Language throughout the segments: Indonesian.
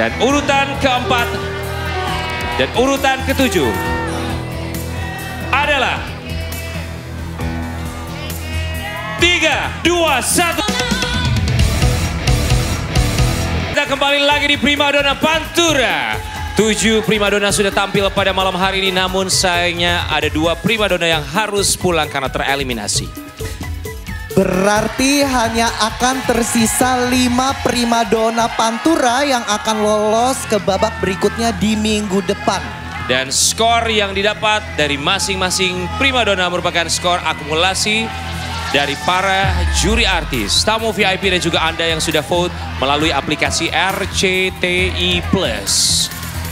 Dan urutan keempat dan urutan ketujuh adalah tiga, dua, satu. Kita kembali lagi di Primadona Pantura. Tujuh primadona sudah tampil pada malam hari ini, namun sayangnya ada dua primadona yang harus pulang karena tereliminasi. Berarti hanya akan tersisa lima primadona Pantura yang akan lolos ke babak berikutnya di minggu depan. Dan skor yang didapat dari masing-masing primadona merupakan skor akumulasi dari para juri artis, tamu VIP dan juga Anda yang sudah vote melalui aplikasi RCTI.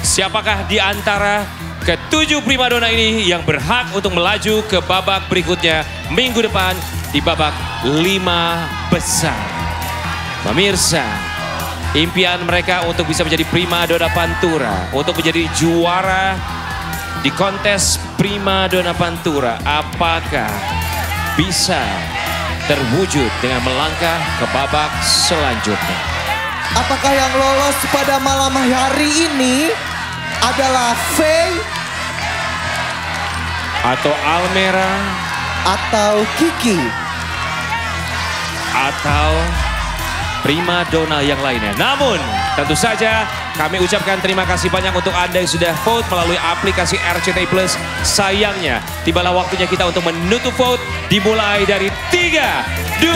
Siapakah di antara ketujuh primadona ini yang berhak untuk melaju ke babak berikutnya minggu depan di babak lima besar. Pemirsa, impian mereka untuk bisa menjadi primadona Pantura, untuk menjadi juara di kontes primadona Pantura, apakah bisa terwujud dengan melangkah ke babak selanjutnya? Apakah yang lolos pada malam hari ini adalah Faye Atau Almera atau Kiki? atau primadona yang lainnya. Namun tentu saja kami ucapkan terima kasih banyak untuk Anda yang sudah vote melalui aplikasi RCTI Plus. Sayangnya tibalah waktunya kita untuk menutup vote dimulai dari 3, 2,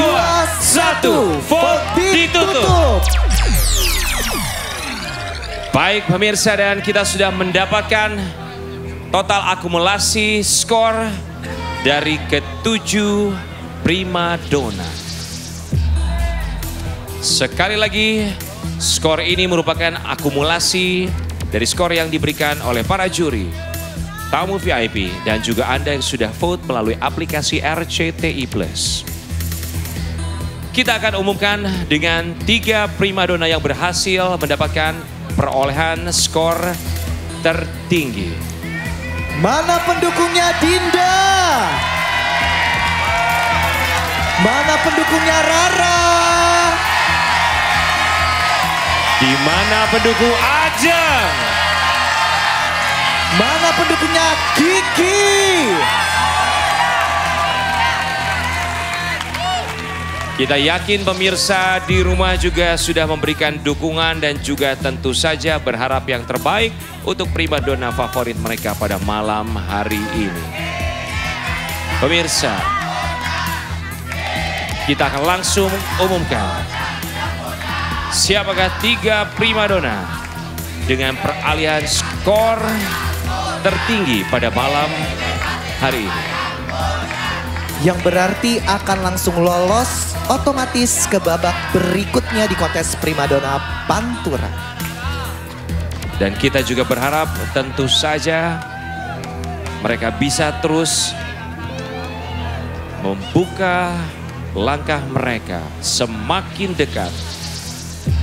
1. Vote ditutup. Baik pemirsa dan kita sudah mendapatkan total akumulasi skor dari ketujuh primadona. Sekali lagi, skor ini merupakan akumulasi dari skor yang diberikan oleh para juri, tamu VIP, dan juga Anda yang sudah vote melalui aplikasi RCTI+. Kita akan umumkan dengan tiga primadona yang berhasil mendapatkan perolehan skor tertinggi. Mana pendukungnya Dinda? Mana pendukungnya Rara? Di mana pendukung Ajeng? Mana pendukungnya Kiki? Kita yakin pemirsa di rumah juga sudah memberikan dukungan dan juga tentu saja berharap yang terbaik untuk primadona favorit mereka pada malam hari ini. Pemirsa, kita akan langsung umumkan siapakah tiga primadona dengan peralihan skor tertinggi pada malam hari ini. Yang berarti akan langsung lolos otomatis ke babak berikutnya di kontes Primadona Pantura. Dan kita juga berharap tentu saja mereka bisa terus membuka langkah mereka semakin dekat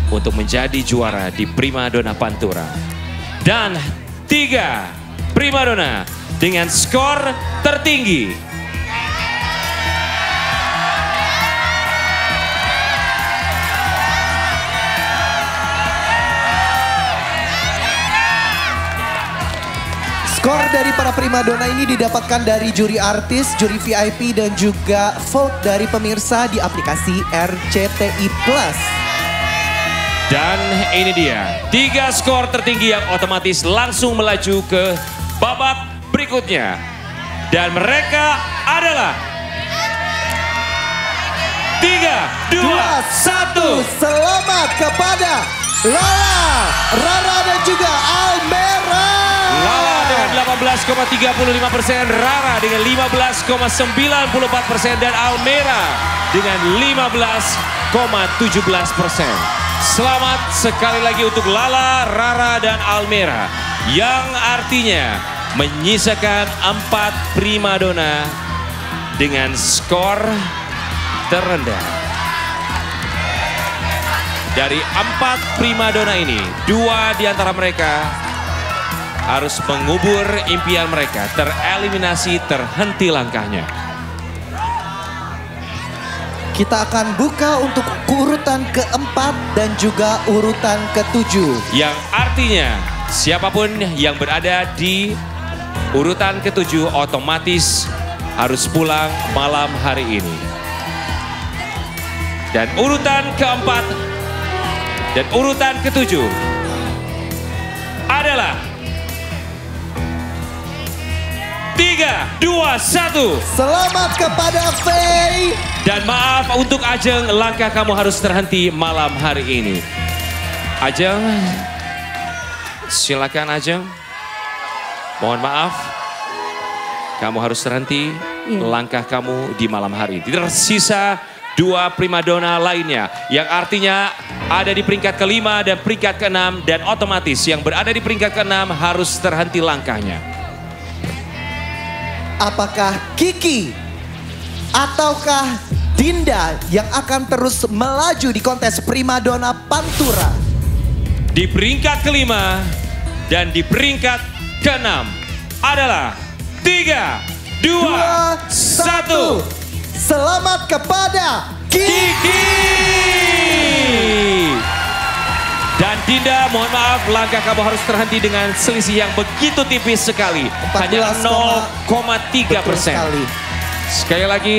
untuk menjadi juara di Primadona Pantura. Dan tiga Primadona dengan skor tertinggi Skor dari para primadona ini didapatkan dari juri artis, juri VIP dan juga vote dari pemirsa di aplikasi RCTI Plus. Dan ini dia, tiga skor tertinggi yang otomatis langsung melaju ke babak berikutnya. Dan mereka adalah tiga, dua, satu. Selamat kepada Lala, Rara 18,35 persen, Rara dengan 15,94 persen, dan Almera dengan 15,17 persen. Selamat sekali lagi untuk Lala, Rara, dan Almera. Yang artinya menyisakan empat primadona dengan skor terendah. Dari empat primadona ini, dua di antara mereka harus mengubur impian mereka, tereliminasi, terhenti langkahnya. Kita akan buka untuk urutan keempat dan juga urutan ketujuh. Yang artinya siapa pun yang berada di urutan ketujuh otomatis harus pulang malam hari ini. Dan urutan keempat dan urutan ketujuh adalah tiga, dua, satu. Selamat kepada Faye. Dan maaf untuk Ajeng, langkah kamu harus terhenti malam hari ini. Ajeng, silakan Ajeng. Mohon maaf, kamu harus terhenti langkah kamu di malam hari ini. Tersisa dua primadona lainnya yang artinya ada di peringkat kelima dan peringkat keenam dan otomatis yang berada di peringkat keenam harus terhenti langkahnya. Apakah Kiki ataukah Dinda yang akan terus melaju di kontes primadona Pantura? Di peringkat kelima dan di peringkat keenam adalah tiga, dua, satu. Selamat kepada Kiki. Kiki. Dan Dinda, mohon maaf, langkah kamu harus terhenti dengan selisih yang begitu tipis sekali. Hanya 0,3 persen. Sekali. Sekali lagi,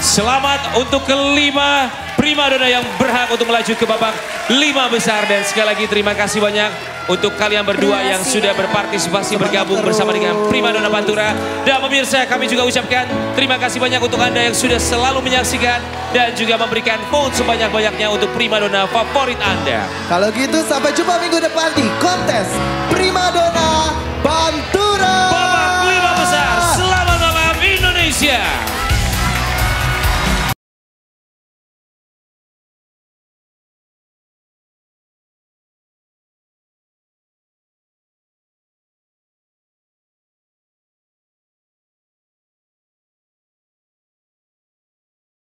selamat untuk kelima Prima Dona yang berhak untuk melaju ke babak lima besar. Dan sekali lagi terima kasih banyak untuk kalian berdua kasih, yang sudah berpartisipasi bergabung terus. bersama dengan Prima Dona Pantura. Dan pemirsa kami juga ucapkan terima kasih banyak untuk Anda yang sudah selalu menyaksikan dan juga memberikan vote sebanyak-banyaknya untuk Prima Dona favorit Anda. Kalau gitu sampai jumpa minggu depan di kontes Prima Dona Pantura. Babak lima besar. Selamat malam Indonesia.